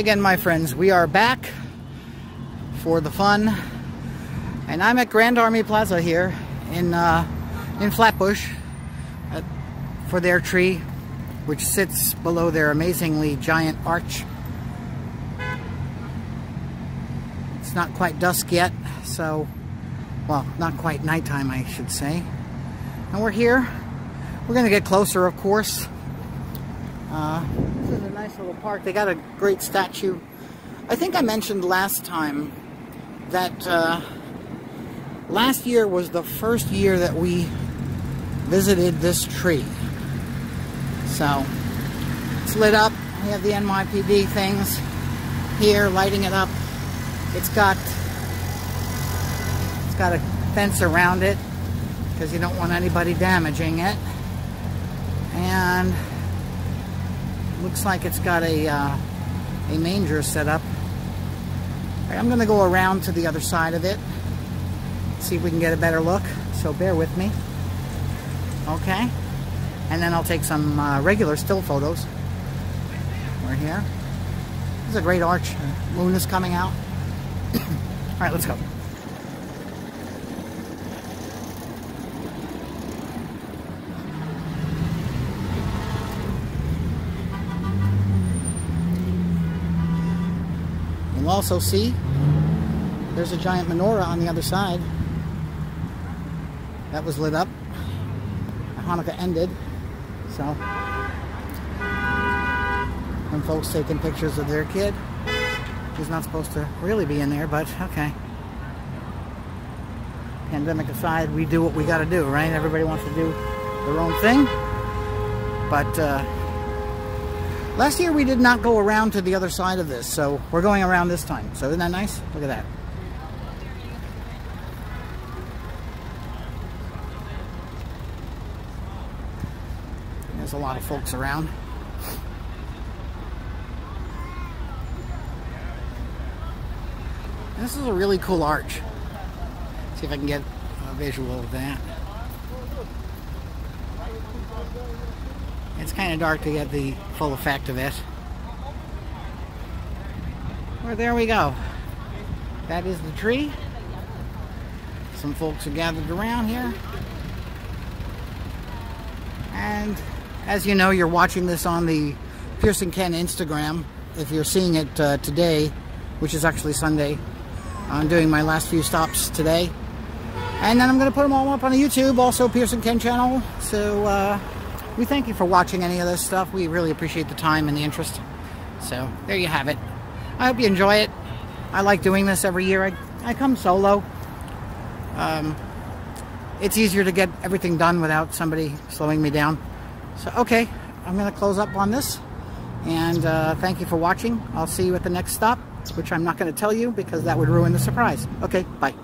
Again, my friends. We are back for the fun, and I'm at Grand Army Plaza here in uh, in Flatbush at, for their tree, which sits below their amazingly giant arch. It's not quite dusk yet, so well, not quite nighttime, I should say. And we're here. We're gonna get closer, of course. Uh, nice little park. They got a great statue. I think I mentioned last time that uh, last year was the first year that we visited this tree. So it's lit up. We have the NYPD things here lighting it up. It's got it's got a fence around it because you don't want anybody damaging it. And looks like it's got a, uh, a manger set up. Right, I'm going to go around to the other side of it, see if we can get a better look, so bear with me. Okay, and then I'll take some uh, regular still photos. We're here. This is a great arch. The moon is coming out. All right, let's go. Also see there's a giant menorah on the other side. That was lit up. Hanukkah ended. So, and folks taking pictures of their kid. He's not supposed to really be in there, but okay. Pandemic aside, we do what we got to do, right? Everybody wants to do their own thing. But, uh, Last year we did not go around to the other side of this, so we're going around this time. So isn't that nice? Look at that. There's a lot of folks around. This is a really cool arch. See if I can get a visual of that. It's kind of dark to get the full effect of it. Well, there we go. That is the tree. Some folks are gathered around here. And as you know, you're watching this on the Piercing Ken Instagram. If you're seeing it uh, today, which is actually Sunday, I'm doing my last few stops today. And then I'm going to put them all up on the YouTube, also Piercing Ken channel. So, uh, we thank you for watching any of this stuff. We really appreciate the time and the interest. So there you have it. I hope you enjoy it. I like doing this every year. I, I come solo. Um, it's easier to get everything done without somebody slowing me down. So, okay, I'm going to close up on this. And uh, thank you for watching. I'll see you at the next stop, which I'm not going to tell you because that would ruin the surprise. Okay, bye.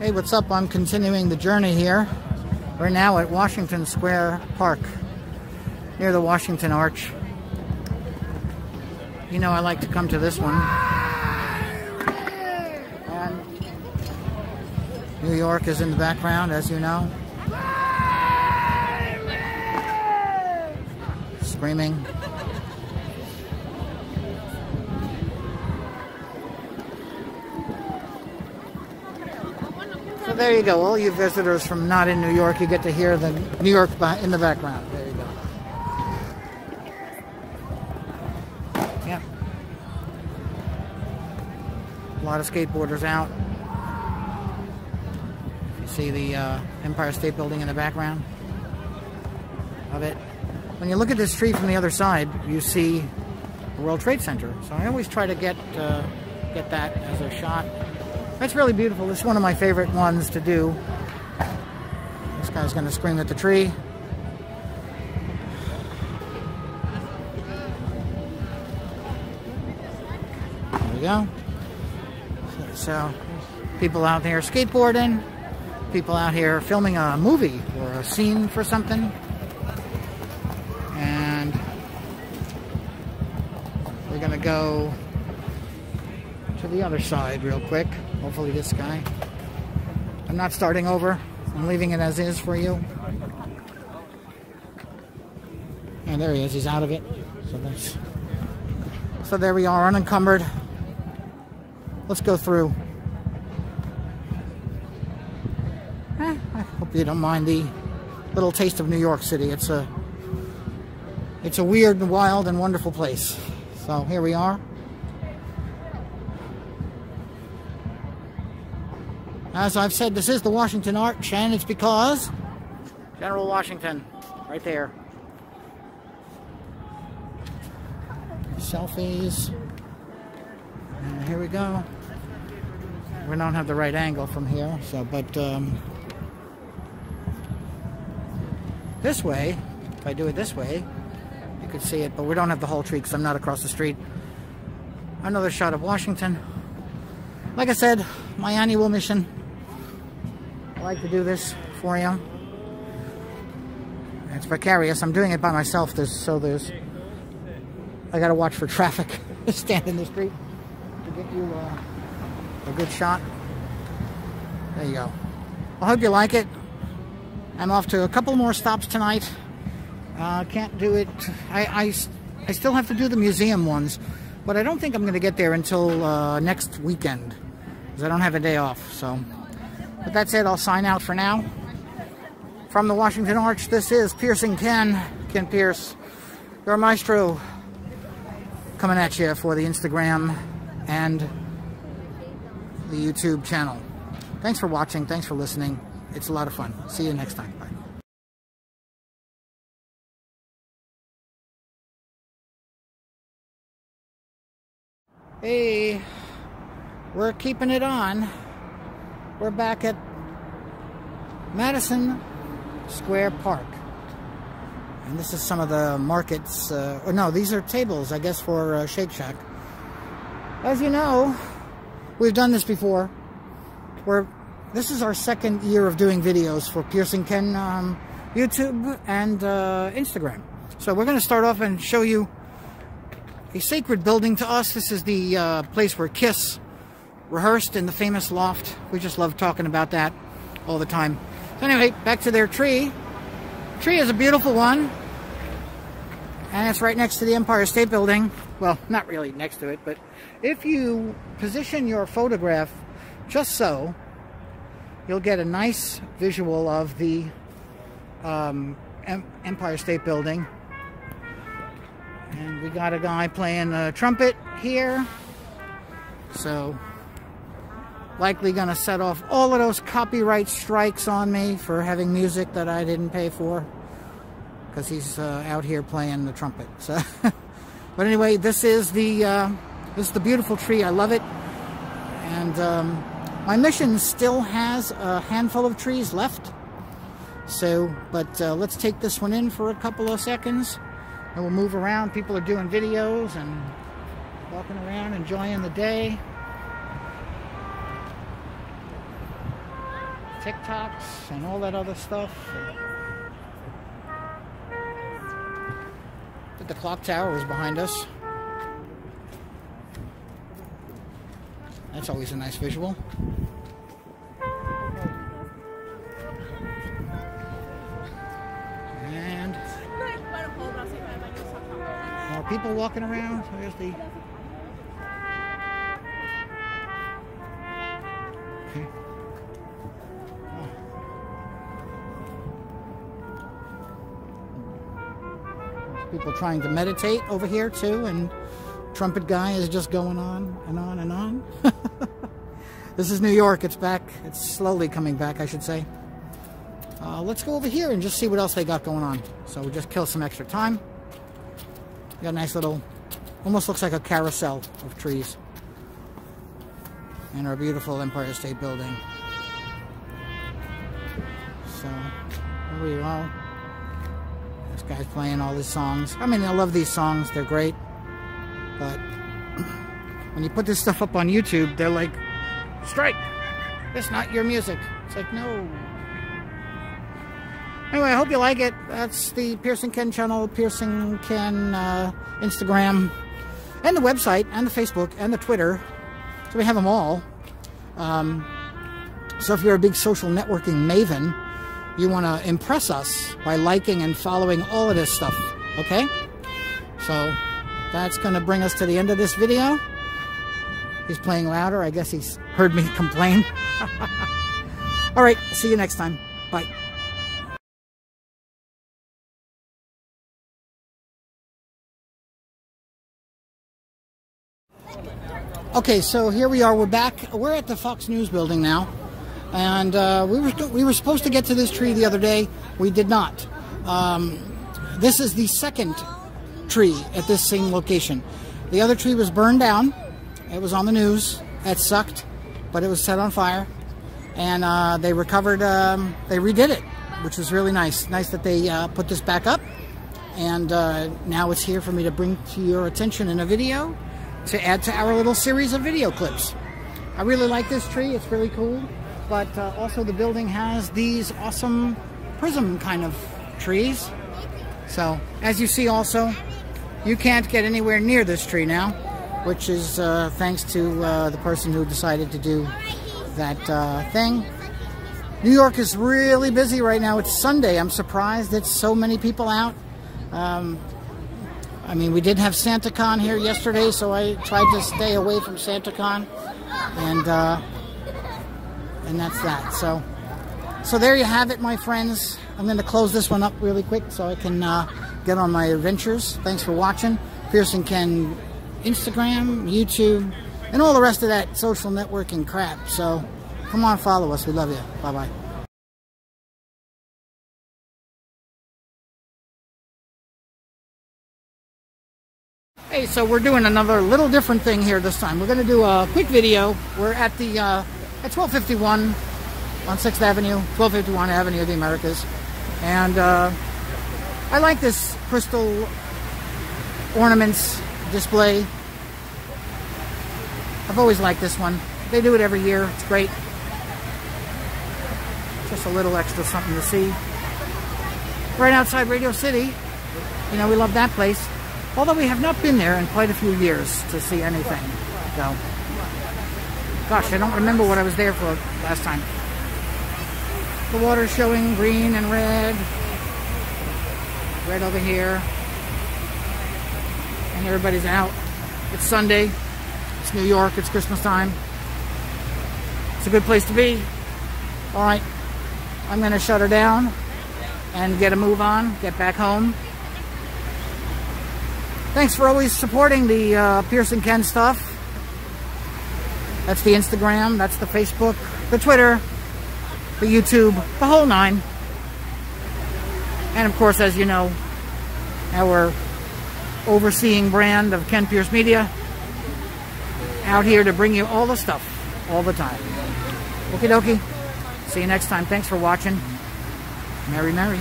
Hey, what's up? I'm continuing the journey here. We're now at Washington Square Park, near the Washington Arch. You know I like to come to this one. And New York is in the background, as you know. Screaming. There you go. All you visitors from not in New York, you get to hear the New York in the background. There you go. Yeah. A lot of skateboarders out. You see the uh, Empire State Building in the background of it. When you look at this tree from the other side, you see the World Trade Center. So I always try to get uh, get that as a shot. That's really beautiful. Is one of my favorite ones to do. This guy's going to scream at the tree. There we go. So, so, people out there skateboarding, people out here filming a movie or a scene for something. And we're going to go to the other side real quick. Hopefully this guy. I'm not starting over. I'm leaving it as is for you. And there he is, he's out of it. So that's so there we are, unencumbered. Let's go through. Eh, I hope you don't mind the little taste of New York City. It's a it's a weird and wild and wonderful place. So here we are. As I've said, this is the Washington Arch, and it's because General Washington, right there. Selfies. And here we go. We don't have the right angle from here, so but um, this way, if I do it this way, you could see it, but we don't have the whole tree because I'm not across the street. Another shot of Washington. Like I said, my annual mission. I like to do this for you. It's precarious. I'm doing it by myself, there's, so there's... I gotta watch for traffic. Stand in the street to get you uh, a good shot. There you go. I hope you like it. I'm off to a couple more stops tonight. Uh, can't do it. I, I, I, still have to do the museum ones, but I don't think I'm going to get there until uh, next weekend because I don't have a day off. So, but that's it. I'll sign out for now. From the Washington Arch, this is Piercing Ken, Ken Pierce, your maestro, coming at you for the Instagram and the YouTube channel. Thanks for watching. Thanks for listening. It's a lot of fun. See you next time. Bye. Hey, we're keeping it on. We're back at Madison Square Park. And this is some of the markets. Uh, or no, these are tables, I guess, for uh, Shake Shack. As you know, we've done this before. We're this is our second year of doing videos for Piercing Ken um, YouTube and uh, Instagram. So we're going to start off and show you a sacred building to us. This is the uh, place where Kiss rehearsed in the famous loft. We just love talking about that all the time. So anyway, back to their tree. tree is a beautiful one. And it's right next to the Empire State Building. Well, not really next to it, but if you position your photograph just so, you'll get a nice visual of the um, Empire State Building. And we got a guy playing a trumpet here. So, likely going to set off all of those copyright strikes on me for having music that I didn't pay for. Because he's uh, out here playing the trumpet. So, but anyway, this is the uh, this is the beautiful tree. I love it. And um, my mission still has a handful of trees left. So, but uh, let's take this one in for a couple of seconds. And we'll move around. People are doing videos and walking around, enjoying the day. TikToks and all that other stuff. But the clock tower is behind us. That's always a nice visual. And more people walking around. There's the People trying to meditate over here too and trumpet guy is just going on and on and on. this is New York. It's back. It's slowly coming back, I should say. Uh, let's go over here and just see what else they got going on. So we just kill some extra time. Got a nice little, almost looks like a carousel of trees. And our beautiful Empire State Building. So, here we are. Guy's playing all these songs. I mean, I love these songs. They're great. But when you put this stuff up on YouTube, they're like, strike! That's not your music. It's like, no. Anyway, I hope you like it. That's the Piercing Ken channel, Piercing Ken uh, Instagram, and the website, and the Facebook, and the Twitter. So we have them all. Um, so if you're a big social networking maven, you want to impress us by liking and following all of this stuff, okay? So that's going to bring us to the end of this video. He's playing louder. I guess he's heard me complain. all right, see you next time. Bye. Okay, so here we are. We're back. We're at the Fox News building now, and uh, we were we were supposed to get to this tree the other day. We did not. Um, this is the second tree at this same location. The other tree was burned down. It was on the news. It sucked, but it was set on fire, and uh, they recovered. Um, they redid it, which was really nice. Nice that they uh, put this back up, and uh, now it's here for me to bring to your attention in a video to add to our little series of video clips. I really like this tree, it's really cool, but uh, also the building has these awesome prism kind of trees. So, as you see also, you can't get anywhere near this tree now, which is uh, thanks to uh, the person who decided to do that uh, thing. New York is really busy right now. It's Sunday. I'm surprised that so many people out. Um, I mean, we did have SantaCon here yesterday, so I tried to stay away from SantaCon, and uh, and that's that. So, so there you have it, my friends. I'm going to close this one up really quick so I can uh, get on my adventures. Thanks for watching. Piercing Ken Instagram, YouTube, and all the rest of that social networking crap. So, come on, follow us. We love you. Bye bye. Hey, so we're doing another little different thing here this time. We're going to do a quick video. We're at the uh, at 1251 on 6th Avenue, 1251 Avenue of the Americas. And uh, I like this crystal ornaments display. I've always liked this one. They do it every year. It's great. Just a little extra something to see. Right outside Radio City. You know, we love that place. Although we have not been there in quite a few years to see anything. So, gosh, I don't remember what I was there for last time. The water's showing green and red. Red over here. And everybody's out. It's Sunday. It's New York. It's Christmas time. It's a good place to be. All right. I'm going to shut her down and get a move on, get back home. Thanks for always supporting the uh, Piercing Ken stuff. That's the Instagram, that's the Facebook, the Twitter, the YouTube, the whole nine. And of course, as you know, our overseeing brand of Ken Pierce Media out here to bring you all the stuff all the time. Okie dokie. See you next time. Thanks for watching. Merry, Merry.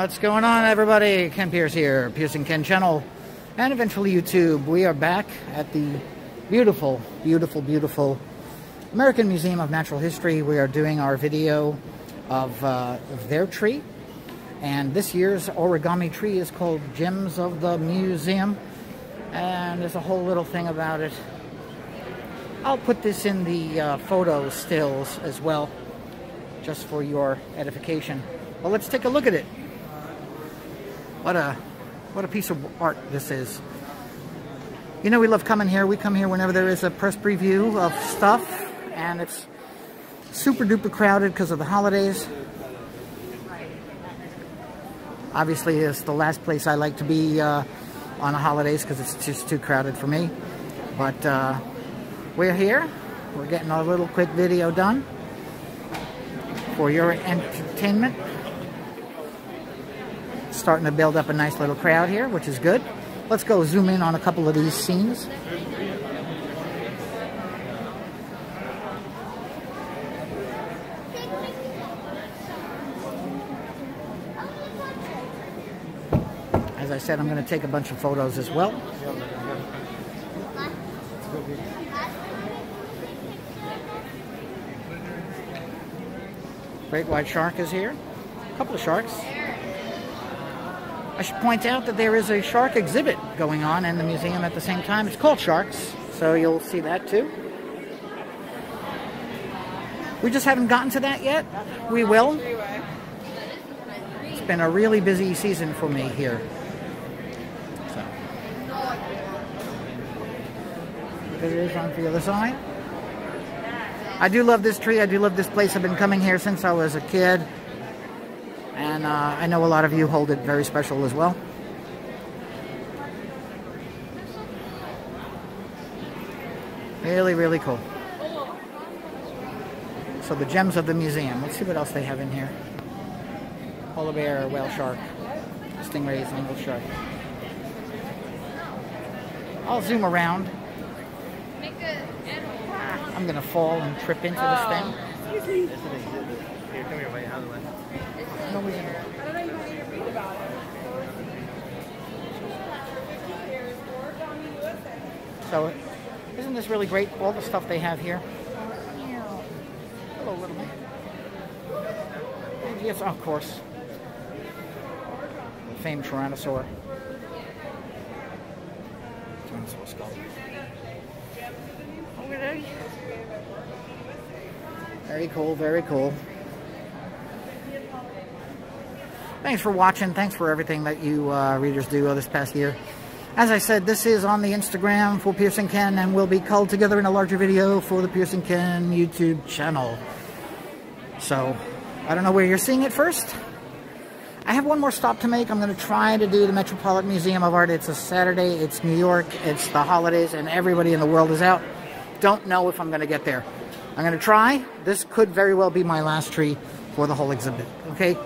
What's going on, everybody? Ken Pierce here, Piercing Ken channel, and eventually YouTube. We are back at the beautiful, beautiful, beautiful American Museum of Natural History. We are doing our video of, uh, of their tree, and this year's origami tree is called Gems of the Museum, and there's a whole little thing about it. I'll put this in the uh, photo stills as well, just for your edification. Well, let's take a look at it. What a what a piece of art this is. You know we love coming here. We come here whenever there is a press preview of stuff, and it's super duper crowded because of the holidays. Obviously, it's the last place I like to be uh, on the holidays because it's just too crowded for me. But uh, we're here. We're getting a little quick video done for your entertainment starting to build up a nice little crowd here, which is good. Let's go zoom in on a couple of these scenes. As I said, I'm going to take a bunch of photos as well. Great white shark is here. A couple of sharks. I should point out that there is a shark exhibit going on in the museum at the same time. It's called Sharks, so you'll see that too. We just haven't gotten to that yet. We will. It's been a really busy season for me here. So. There it is on the other side. I do love this tree. I do love this place. I've been coming here since I was a kid. And uh, I know a lot of you hold it very special as well. Really, really cool. So the gems of the museum. Let's see what else they have in here. Polar bear, whale shark, stingrays, angle shark. I'll zoom around. I'm gonna fall and trip into this thing. No, we didn't. So, isn't this really great? All the stuff they have here. Hello, little man. Yes, of course. The famed Tyrannosaur. Tyrannosaur skull. Very cool, very cool. Thanks for watching. Thanks for everything that you uh, readers do this past year. As I said, this is on the Instagram for Piercing Ken and will be culled together in a larger video for the Piercing Ken YouTube channel. So, I don't know where you're seeing it first. I have one more stop to make. I'm going to try to do the Metropolitan Museum of Art. It's a Saturday. It's New York. It's the holidays and everybody in the world is out. Don't know if I'm going to get there. I'm going to try. This could very well be my last tree for the whole exhibit. Okay?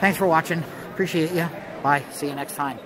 Thanks for watching. Appreciate you. Bye. See you next time.